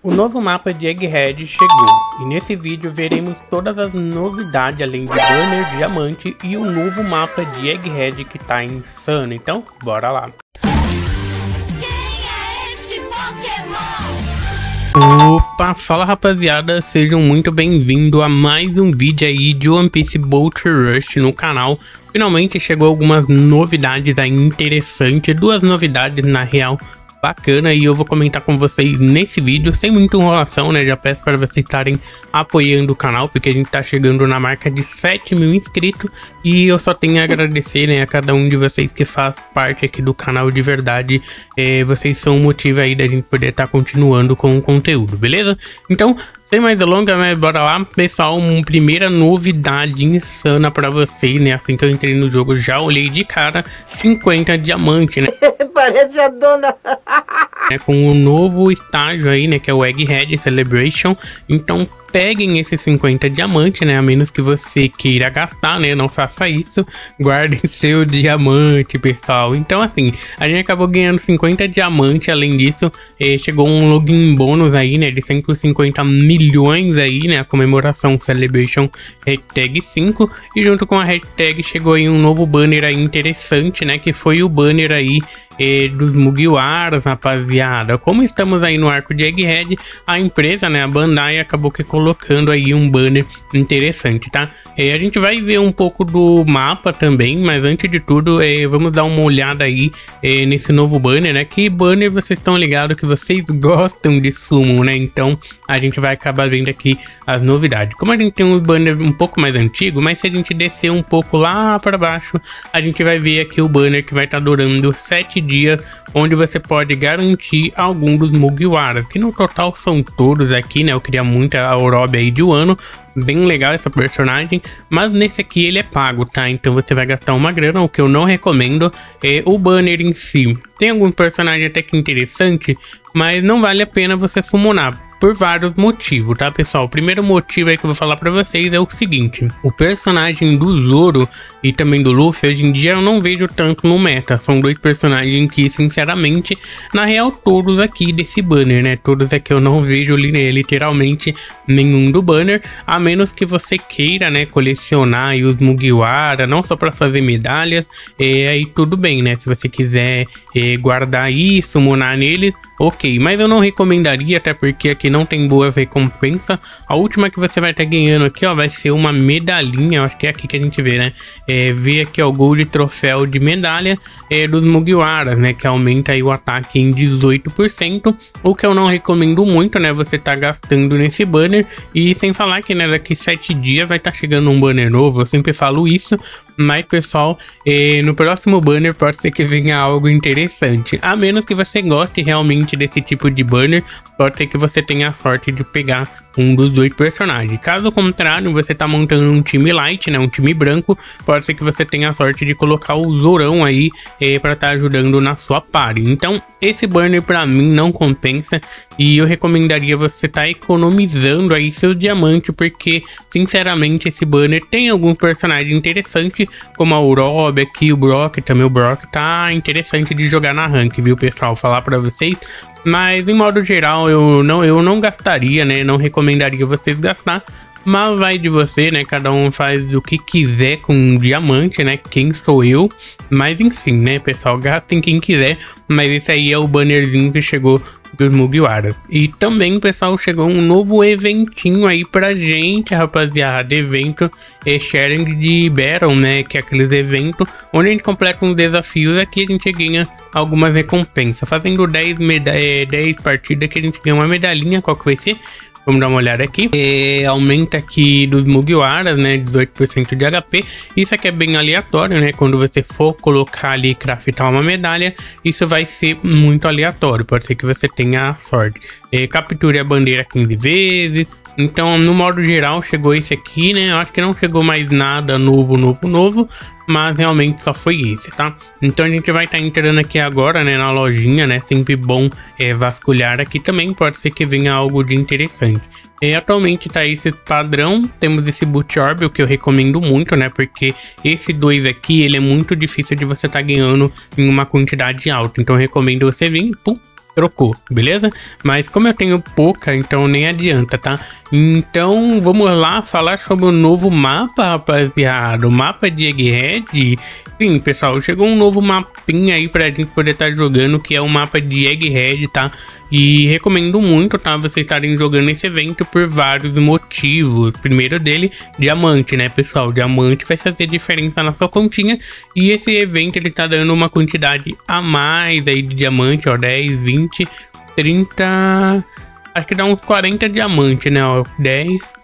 O novo mapa de Egghead chegou, e nesse vídeo veremos todas as novidades além de banner, diamante e o novo mapa de Egghead que tá insano, então bora lá. Opa, fala rapaziada, sejam muito bem-vindos a mais um vídeo aí de One Piece Bolt Rush no canal. Finalmente chegou algumas novidades aí interessantes, duas novidades na real bacana e eu vou comentar com vocês nesse vídeo, sem muita enrolação, né? Já peço para vocês estarem apoiando o canal, porque a gente tá chegando na marca de 7 mil inscritos e eu só tenho a agradecer, né, a cada um de vocês que faz parte aqui do canal de verdade. É, vocês são o motivo aí da gente poder estar tá continuando com o conteúdo, beleza? Então, sem mais delongas, né? Bora lá, pessoal. Uma primeira novidade insana pra vocês, né? Assim que eu entrei no jogo, já olhei de cara 50 diamantes, né? Parece a dona. é, com o novo estágio aí, né? Que é o Egghead Celebration. Então, peguem esses 50 diamantes, né? A menos que você queira gastar, né? Não faça isso. Guardem seu diamante, pessoal. Então, assim, a gente acabou ganhando 50 diamantes. Além disso, eh, chegou um login bônus aí, né? De 150 milhões aí, né? A comemoração Celebration Hashtag 5. E junto com a hashtag chegou aí um novo banner aí interessante, né? Que foi o banner aí eh, dos Mugiwaras, rapaziada. Como estamos aí no arco de Egghead, a empresa, né? A Bandai acabou que colocando aí um banner interessante, tá? É, a gente vai ver um pouco do mapa também, mas antes de tudo, é, vamos dar uma olhada aí é, nesse novo banner, né? Que banner vocês estão ligados que vocês gostam de sumo, né? Então a gente vai acabar vendo aqui as novidades. Como a gente tem um banner um pouco mais antigo, mas se a gente descer um pouco lá para baixo, a gente vai ver aqui o banner que vai estar tá durando 7 dias, onde você pode garantir algum dos Mugiwaras, que no total são todos aqui, né? Eu queria muito a Orobi aí de um ano. Bem legal essa personagem, mas nesse aqui ele é pago, tá? Então você vai gastar uma grana, o que eu não recomendo é o banner em si. Tem algum personagem até que interessante, mas não vale a pena você summonar por vários motivos, tá, pessoal? O primeiro motivo aí que eu vou falar pra vocês é o seguinte. O personagem do Zoro e também do Luffy, hoje em dia eu não vejo tanto no meta. São dois personagens que, sinceramente, na real, todos aqui desse banner, né? Todos aqui eu não vejo literalmente nenhum do banner, a menos que você queira, né, colecionar os Mugiwara, não só para fazer medalhas, é, aí tudo bem, né? Se você quiser é, guardar isso, monar neles, ok. Mas eu não recomendaria, até porque aqui não tem boas recompensas. A última que você vai estar ganhando aqui, ó, vai ser uma medalhinha. Acho que é aqui que a gente vê, né? É, vê aqui, ó, o Gold Troféu de Medalha é, dos Mugiwaras, né? Que aumenta aí o ataque em 18%. O que eu não recomendo muito, né? Você tá gastando nesse banner. E sem falar que, né, daqui 7 dias vai estar tá chegando um banner novo. Eu sempre falo isso. Mas, pessoal, eh, no próximo banner pode ser que venha algo interessante. A menos que você goste realmente desse tipo de banner, pode ser que você tenha a sorte de pegar um dos dois personagens. Caso contrário, você tá montando um time light, né, um time branco, pode ser que você tenha a sorte de colocar o Zorão aí eh, para estar tá ajudando na sua party. Então, esse banner para mim não compensa e eu recomendaria você estar tá economizando aí seu diamante, porque sinceramente esse banner tem algum personagem interessante, como a Urob aqui, o Brock, também o Brock tá interessante de jogar na rank, viu pessoal? Falar para vocês, mas em modo geral eu não eu não gastaria, né? Não recomendaria vocês gastar. Mas vai de você, né? Cada um faz o que quiser com um diamante, né? Quem sou eu? Mas enfim, né, pessoal? Gastem quem quiser. Mas esse aí é o bannerzinho que chegou dos Mugiwaras. E também, pessoal, chegou um novo eventinho aí pra gente, rapaziada. Evento é sharing de Battle, né? Que é aqueles eventos onde a gente completa uns desafios aqui a gente ganha algumas recompensas. Fazendo 10, 10 partidas que a gente ganha uma medalhinha, qual que vai ser? Vamos dar uma olhada aqui. Aumenta aqui dos Mugiwaras, né? 18% de HP. Isso aqui é bem aleatório, né? Quando você for colocar ali craftar uma medalha, isso vai ser muito aleatório. Pode ser que você tenha sorte. É, capture a bandeira 15 vezes. Então, no modo geral, chegou esse aqui, né? Eu acho que não chegou mais nada novo, novo, novo. Mas realmente só foi esse, tá? Então a gente vai estar tá entrando aqui agora, né? Na lojinha, né? Sempre bom é, vasculhar aqui também. Pode ser que venha algo de interessante. E atualmente tá esse padrão, temos esse Boot Orb, o que eu recomendo muito, né? Porque esse dois aqui, ele é muito difícil de você estar tá ganhando em uma quantidade alta. Então eu recomendo você vir, pum, trocou, beleza? Mas como eu tenho pouca, então nem adianta, tá? Então vamos lá falar sobre o novo mapa, rapaziada. O mapa de Egghead. Sim, pessoal, chegou um novo mapinha aí pra gente poder estar tá jogando, que é o mapa de Egghead, tá? E recomendo muito, tá? Vocês estarem jogando esse evento por vários motivos. Primeiro dele, diamante, né, pessoal? Diamante vai fazer diferença na sua continha. E esse evento, ele tá dando uma quantidade a mais aí de diamante, ó, 10, 20, 30... Acho que dá uns 40 diamantes, né, ó, 10...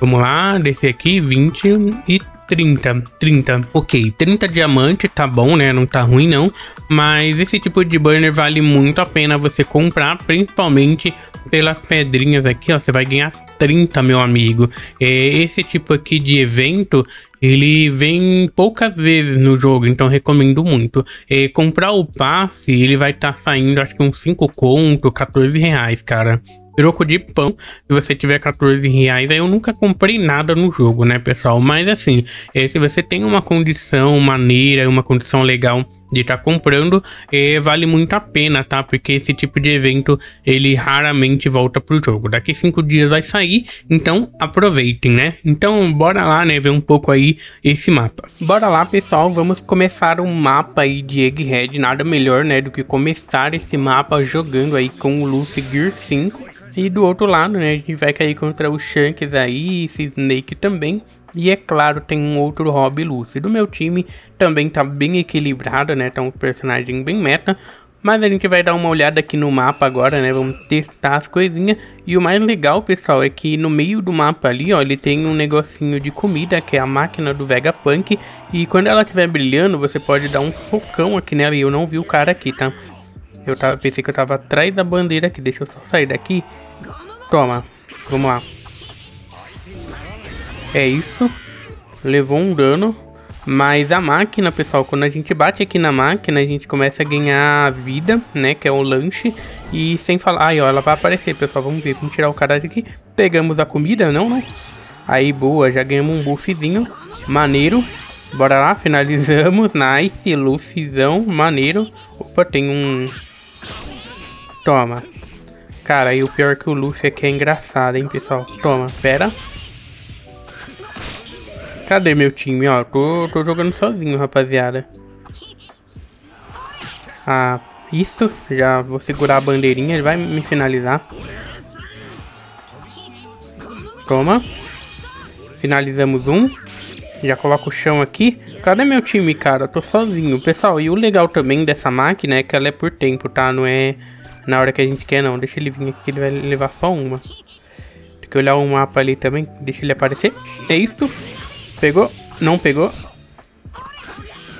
Vamos lá, descer aqui, 20 e 30, 30. Ok, 30 diamante, tá bom, né? Não tá ruim não. Mas esse tipo de banner vale muito a pena você comprar, principalmente pelas pedrinhas aqui, ó. Você vai ganhar 30, meu amigo. É, esse tipo aqui de evento, ele vem poucas vezes no jogo, então recomendo muito. É, comprar o passe, ele vai estar tá saindo acho que uns 5 conto, 14 reais, cara troco de pão. Se você tiver 14 reais, aí eu nunca comprei nada no jogo, né, pessoal? Mas assim, eh, se você tem uma condição maneira, uma condição legal de estar tá comprando, eh, vale muito a pena, tá? Porque esse tipo de evento, ele raramente volta pro jogo. Daqui cinco dias vai sair, então aproveitem, né? Então, bora lá, né, ver um pouco aí esse mapa. Bora lá, pessoal, vamos começar um mapa aí de Egghead. Nada melhor, né, do que começar esse mapa jogando aí com o Luffy Gear 5. E do outro lado, né, a gente vai cair contra o Shanks aí, esse Snake também. E é claro, tem um outro Rob Lucy. Do meu time também tá bem equilibrado, né, tá um personagem bem meta. Mas a gente vai dar uma olhada aqui no mapa agora, né? Vamos testar as coisinhas. E o mais legal, pessoal, é que no meio do mapa ali, ó, ele tem um negocinho de comida, que é a máquina do Vegapunk. E quando ela estiver brilhando, você pode dar um focão aqui nela. E eu não vi o cara aqui, tá? Eu tava, pensei que eu tava atrás da bandeira aqui. Deixa eu só sair daqui. Toma. Vamos lá. É isso. Levou um dano. Mas a máquina, pessoal, quando a gente bate aqui na máquina, a gente começa a ganhar vida, né? Que é o lanche. E sem falar... Aí, ó, ela vai aparecer, pessoal. Vamos ver. Vamos tirar o cara daqui. Pegamos a comida, não, né? Aí, boa. Já ganhamos um buffzinho. Maneiro. Bora lá, finalizamos. Nice, Luffyzão, maneiro. Opa, tem um Toma. Cara, e o pior é que o Luffy aqui é engraçado, hein, pessoal. Toma, pera. Cadê meu time, ó? Tô, tô jogando sozinho, rapaziada. Ah, isso. Já vou segurar a bandeirinha, ele vai me finalizar. Toma. Finalizamos um. Já coloco o chão aqui. Cadê meu time, cara? Tô sozinho. Pessoal, e o legal também dessa máquina é que ela é por tempo, tá? Não é na hora que a gente quer, não. Deixa ele vir aqui que ele vai levar só uma. Tem que olhar o mapa ali também. Deixa ele aparecer. É isso. Pegou. Não pegou.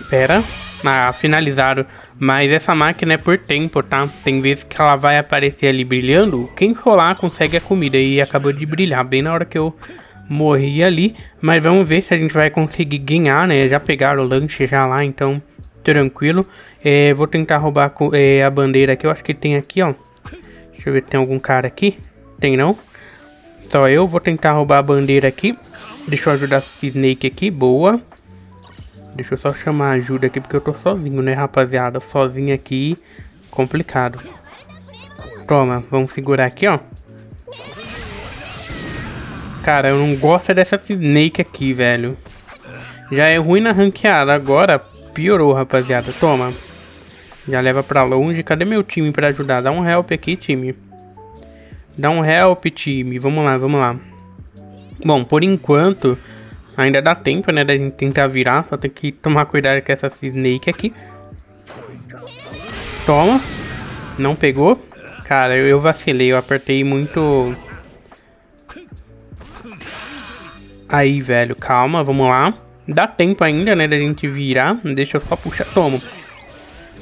Pera. Ah, finalizaram. Mas essa máquina é por tempo, tá? Tem vezes que ela vai aparecer ali brilhando. Quem for lá consegue a comida. E acabou de brilhar bem na hora que eu morri ali. Mas vamos ver se a gente vai conseguir ganhar, né? Já pegaram o lanche já lá, então tranquilo. É, vou tentar roubar é, a bandeira aqui. Eu acho que tem aqui, ó. Deixa eu ver, tem algum cara aqui? Tem não? Só eu. Vou tentar roubar a bandeira aqui. Deixa eu ajudar o Snake aqui. Boa. Deixa eu só chamar ajuda aqui, porque eu tô sozinho, né, rapaziada? Sozinho aqui, complicado. Toma, vamos segurar aqui, ó. Cara, eu não gosto dessa Snake aqui, velho. Já é ruim na ranqueada, agora piorou, rapaziada. Toma. Já leva pra longe. Cadê meu time pra ajudar? Dá um help aqui, time. Dá um help, time. Vamos lá, vamos lá. Bom, por enquanto, ainda dá tempo, né, da gente tentar virar. Só tem que tomar cuidado com essa Snake aqui. Toma. Não pegou. Cara, eu, eu vacilei. Eu apertei muito... Aí, velho. Calma, vamos lá. Dá tempo ainda, né, da gente virar. Deixa eu só puxar. Toma.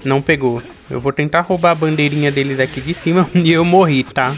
Não pegou. Eu vou tentar roubar a bandeirinha dele daqui de cima e eu morri, tá?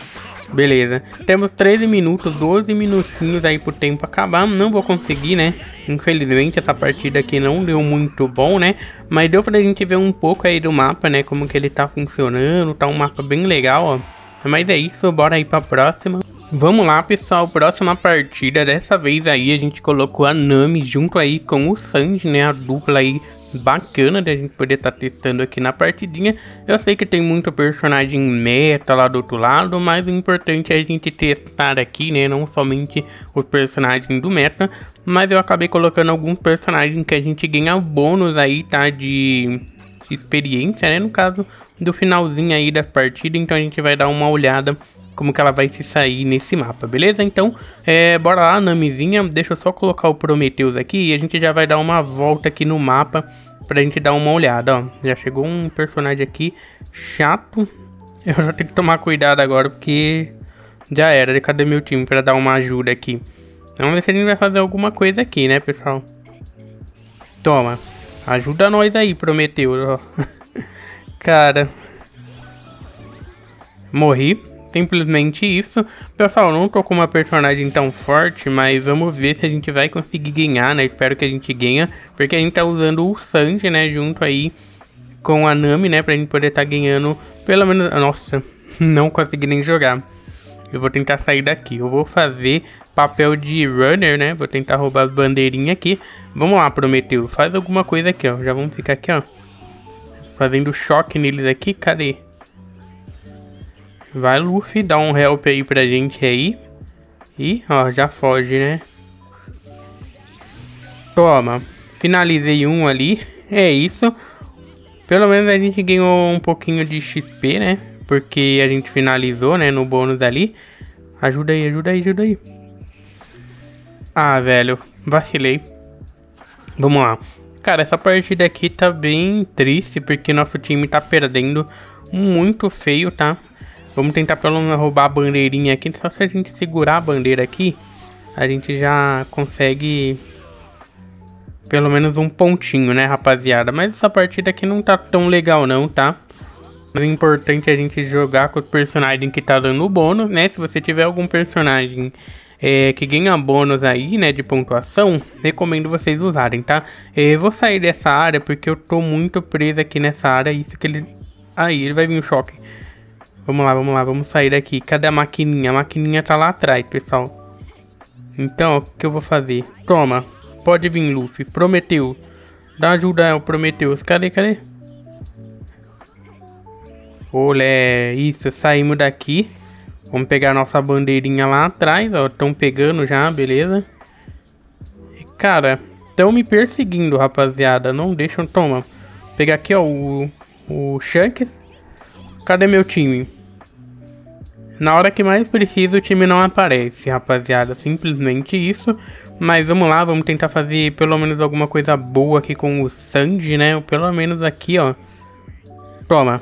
Beleza. Temos 13 minutos, 12 minutinhos aí pro tempo acabar. Não vou conseguir, né? Infelizmente, essa partida aqui não deu muito bom, né? Mas deu pra gente ver um pouco aí do mapa, né? Como que ele tá funcionando. Tá um mapa bem legal, ó. Mas é isso, bora aí pra próxima. Vamos lá, pessoal, próxima partida. Dessa vez aí a gente colocou a Nami junto aí com o Sanji, né? A dupla aí bacana de a gente poder estar tá testando aqui na partidinha. Eu sei que tem muito personagem meta lá do outro lado, mas o importante é a gente testar aqui, né? Não somente os personagens do meta, mas eu acabei colocando alguns personagens que a gente ganha bônus aí, tá? De experiência, né? No caso do finalzinho aí da partida, então a gente vai dar uma olhada como que ela vai se sair nesse mapa, beleza? Então, é, bora lá, Namizinha, deixa eu só colocar o Prometheus aqui e a gente já vai dar uma volta aqui no mapa pra gente dar uma olhada, ó. Já chegou um personagem aqui chato. Eu já tenho que tomar cuidado agora porque já era. Cadê meu time pra dar uma ajuda aqui? Vamos ver se a gente vai fazer alguma coisa aqui, né, pessoal? Toma. Ajuda nós aí, Prometheus, ó. Cara. Morri. Simplesmente isso. Pessoal, não tô com uma personagem tão forte, mas vamos ver se a gente vai conseguir ganhar, né? Espero que a gente ganhe, porque a gente tá usando o Sanji, né? Junto aí com a Nami, né? Pra gente poder estar tá ganhando pelo menos... Nossa, não consegui nem jogar. Eu vou tentar sair daqui. Eu vou fazer papel de runner, né? Vou tentar roubar as bandeirinhas aqui. Vamos lá, Prometeu. Faz alguma coisa aqui, ó. Já vamos ficar aqui, ó. Fazendo choque neles aqui. Cadê? Vai, Luffy, dá um help aí pra gente aí. E, ó, já foge, né? Toma. Finalizei um ali. É isso. Pelo menos a gente ganhou um pouquinho de XP, né? Porque a gente finalizou, né? No bônus ali. Ajuda aí, ajuda aí, ajuda aí. Ah, velho. Vacilei. Vamos lá. Cara, essa partida aqui tá bem triste. Porque nosso time tá perdendo muito feio, tá? Vamos tentar pelo menos roubar a bandeirinha aqui. Só se a gente segurar a bandeira aqui, a gente já consegue pelo menos um pontinho, né, rapaziada? Mas essa partida aqui não tá tão legal não, tá? Mas o importante é a gente jogar com o personagem que tá dando bônus, né? Se você tiver algum personagem é, que ganha bônus aí, né, de pontuação, recomendo vocês usarem, tá? É, vou sair dessa área porque eu tô muito preso aqui nessa área, isso que ele... Aí, ele vai vir um choque. Vamos lá, vamos lá, vamos sair daqui. Cadê a maquininha? A maquininha tá lá atrás, pessoal. Então, o que eu vou fazer? Toma. Pode vir, Luffy. Prometeu. Dá ajuda ao Prometeus. Cadê, cadê? Olé, isso, saímos daqui. Vamos pegar nossa bandeirinha lá atrás, ó. Estão pegando já, beleza? E, cara, estão me perseguindo, rapaziada. Não deixam, toma. Vou pegar aqui, ó, o, o Shanks. Cadê meu time? Na hora que mais precisa, o time não aparece, rapaziada. Simplesmente isso. Mas vamos lá, vamos tentar fazer pelo menos alguma coisa boa aqui com o Sanji, né? Pelo menos aqui, ó. Toma.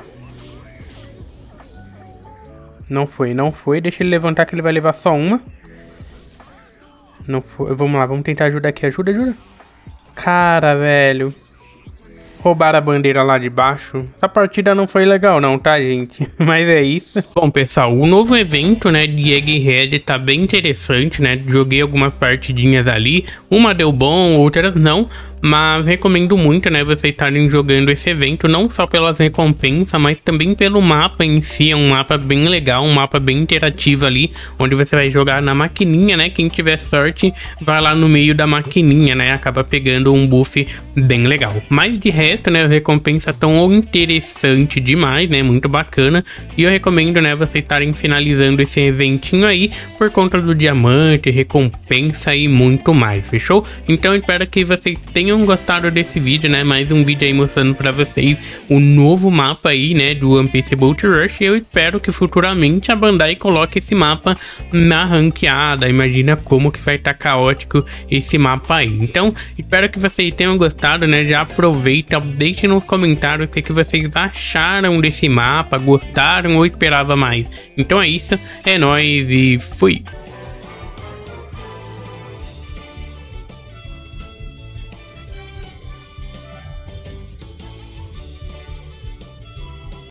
Não foi, não foi. Deixa ele levantar que ele vai levar só uma. Não foi. Vamos lá, vamos tentar ajudar aqui. Ajuda, ajuda. Cara, velho roubaram a bandeira lá de baixo. Essa partida não foi legal não, tá, gente? Mas é isso. Bom, pessoal, o novo evento, né, de Egghead tá bem interessante, né? Joguei algumas partidinhas ali. Uma deu bom, outras não. Mas recomendo muito, né, vocês estarem jogando esse evento, não só pelas recompensas, mas também pelo mapa em si, é um mapa bem legal, um mapa bem interativo ali, onde você vai jogar na maquininha, né, quem tiver sorte vai lá no meio da maquininha, né, acaba pegando um buff bem legal. Mas de resto, né, as recompensas tão interessante demais, né, muito bacana, e eu recomendo, né, vocês estarem finalizando esse eventinho aí, por conta do diamante, recompensa e muito mais, fechou? Então espero que vocês tenham tenham gostado desse vídeo, né? Mais um vídeo aí mostrando pra vocês o novo mapa aí, né? Do One Piece Boat Rush. Eu espero que futuramente a Bandai coloque esse mapa na ranqueada. Imagina como que vai estar tá caótico esse mapa aí. Então, espero que vocês tenham gostado, né? Já aproveita, deixe nos comentários o que, que vocês acharam desse mapa, gostaram ou esperava mais. Então é isso, é nóis e fui!